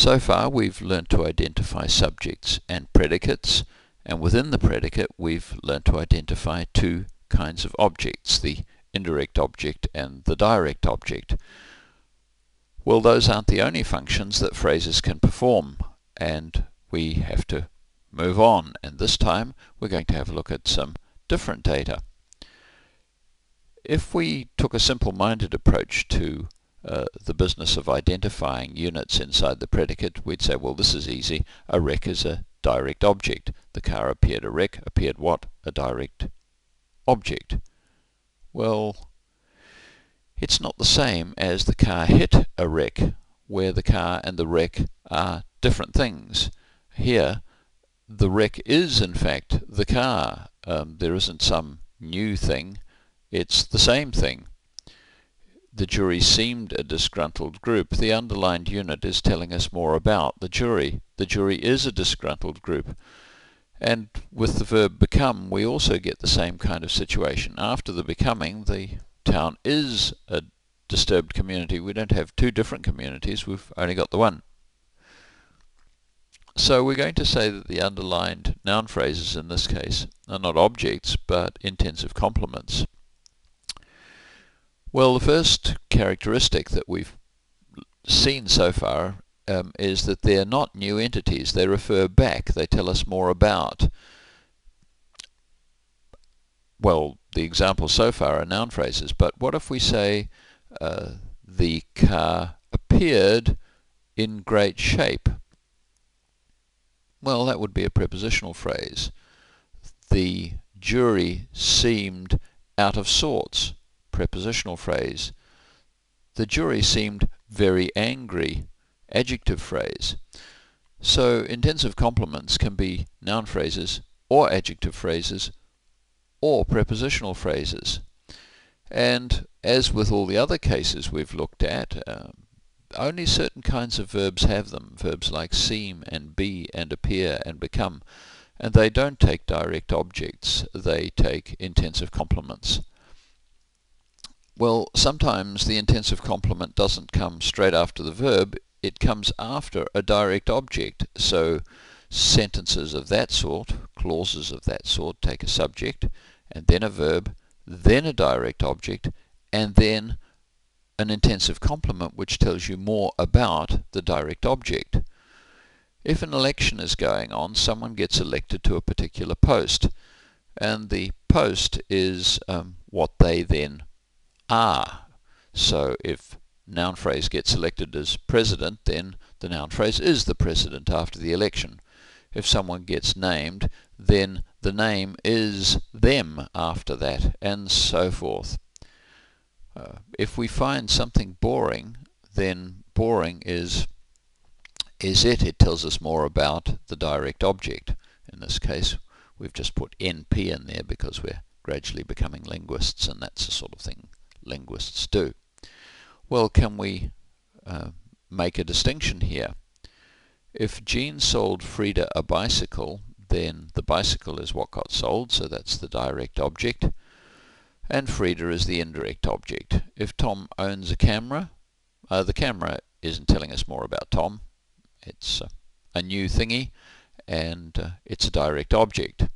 So far we've learnt to identify subjects and predicates and within the predicate we've learnt to identify two kinds of objects, the indirect object and the direct object. Well those aren't the only functions that phrases can perform and we have to move on and this time we're going to have a look at some different data. If we took a simple-minded approach to uh, the business of identifying units inside the predicate, we'd say, well, this is easy. A wreck is a direct object. The car appeared a wreck. appeared what? A direct object. Well, it's not the same as the car hit a wreck, where the car and the wreck are different things. Here, the wreck is in fact the car. Um, there isn't some new thing, it's the same thing the jury seemed a disgruntled group. The underlined unit is telling us more about the jury. The jury is a disgruntled group. And with the verb become, we also get the same kind of situation. After the becoming, the town is a disturbed community. We don't have two different communities, we've only got the one. So we're going to say that the underlined noun phrases in this case are not objects, but intensive complements. Well, the first characteristic that we've seen so far um, is that they're not new entities. They refer back. They tell us more about. Well, the examples so far are noun phrases, but what if we say uh, the car appeared in great shape? Well, that would be a prepositional phrase. The jury seemed out of sorts prepositional phrase. The jury seemed very angry, adjective phrase. So intensive complements can be noun phrases or adjective phrases or prepositional phrases. And as with all the other cases we've looked at, um, only certain kinds of verbs have them, verbs like seem and be and appear and become, and they don't take direct objects, they take intensive complements. Well, sometimes the intensive complement doesn't come straight after the verb, it comes after a direct object. So sentences of that sort, clauses of that sort, take a subject, and then a verb, then a direct object, and then an intensive complement which tells you more about the direct object. If an election is going on, someone gets elected to a particular post, and the post is um, what they then are. So if noun phrase gets selected as president, then the noun phrase is the president after the election. If someone gets named, then the name is them after that, and so forth. Uh, if we find something boring, then boring is is it. It tells us more about the direct object. In this case, we've just put NP in there because we're gradually becoming linguists, and that's the sort of thing linguists do. Well, can we uh, make a distinction here? If Jean sold Frida a bicycle, then the bicycle is what got sold, so that's the direct object, and Frida is the indirect object. If Tom owns a camera, uh, the camera isn't telling us more about Tom. It's a new thingy, and uh, it's a direct object.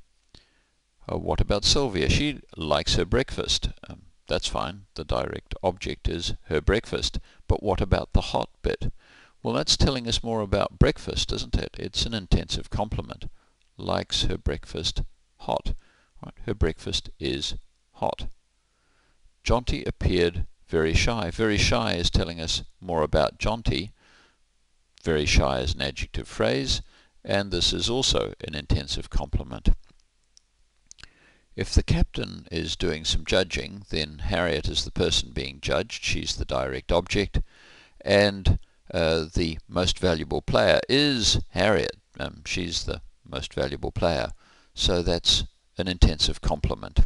Uh, what about Sylvia? She likes her breakfast. Um, that's fine. The direct object is her breakfast. But what about the hot bit? Well, that's telling us more about breakfast, isn't it? It's an intensive complement. Likes her breakfast hot. Right? Her breakfast is hot. Jonty appeared very shy. Very shy is telling us more about Jonty. Very shy is an adjective phrase, and this is also an intensive complement. If the captain is doing some judging, then Harriet is the person being judged. She's the direct object. And uh, the most valuable player is Harriet. Um, she's the most valuable player. So that's an intensive complement.